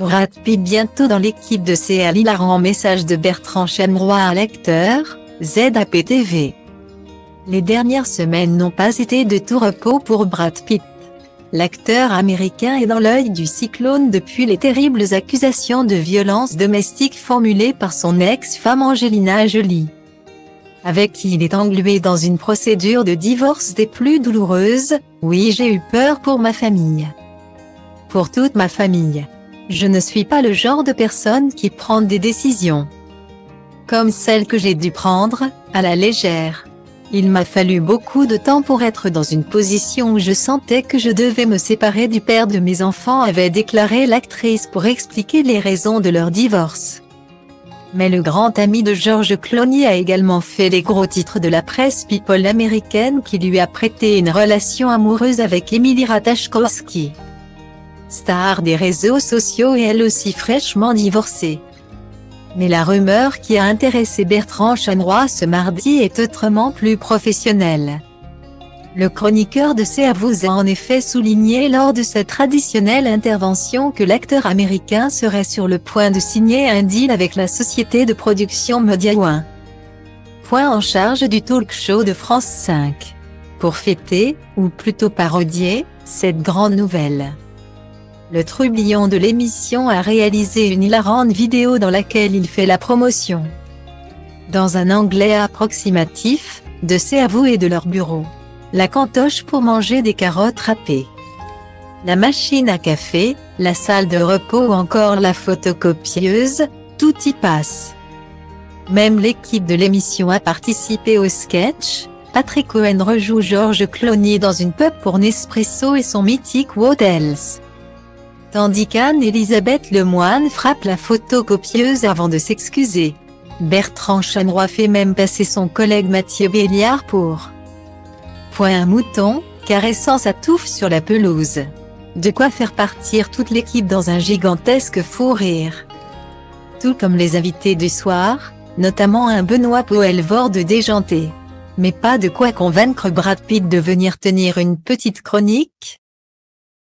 Brad Pitt bientôt dans l'équipe de CL hilarant message de Bertrand Chameroy à l'acteur, ZAPTV. Les dernières semaines n'ont pas été de tout repos pour Brad Pitt. L'acteur américain est dans l'œil du cyclone depuis les terribles accusations de violence domestique formulées par son ex-femme Angelina Jolie. Avec qui il est englué dans une procédure de divorce des plus douloureuses, oui j'ai eu peur pour ma famille. Pour toute ma famille. Je ne suis pas le genre de personne qui prend des décisions comme celles que j'ai dû prendre, à la légère. Il m'a fallu beaucoup de temps pour être dans une position où je sentais que je devais me séparer du père de mes enfants avait déclaré l'actrice pour expliquer les raisons de leur divorce. Mais le grand ami de George Clooney a également fait les gros titres de la presse people américaine qui lui a prêté une relation amoureuse avec Emily Ratajkowski star des réseaux sociaux et elle aussi fraîchement divorcée. Mais la rumeur qui a intéressé Bertrand Chameroy ce mardi est autrement plus professionnelle. Le chroniqueur de CAVOUS a en effet souligné lors de sa traditionnelle intervention que l'acteur américain serait sur le point de signer un deal avec la société de production Media. Point en charge du talk show de France 5. Pour fêter, ou plutôt parodier, cette grande nouvelle. Le trublion de l'émission a réalisé une hilarante vidéo dans laquelle il fait la promotion. Dans un anglais approximatif, de ses avoues et de leur bureau. La cantoche pour manger des carottes râpées. La machine à café, la salle de repos ou encore la photocopieuse, tout y passe. Même l'équipe de l'émission a participé au sketch. Patrick Cohen rejoue George Clooney dans une pub pour Nespresso et son mythique Hotels. Tandis qu'Anne-Elisabeth Lemoine frappe la photocopieuse avant de s'excuser. Bertrand Chameroy fait même passer son collègue Mathieu Béliard pour point un mouton, caressant sa touffe sur la pelouse. De quoi faire partir toute l'équipe dans un gigantesque fou rire. Tout comme les invités du soir, notamment un Benoît Poelvord déjanté. Mais pas de quoi convaincre Brad Pitt de venir tenir une petite chronique,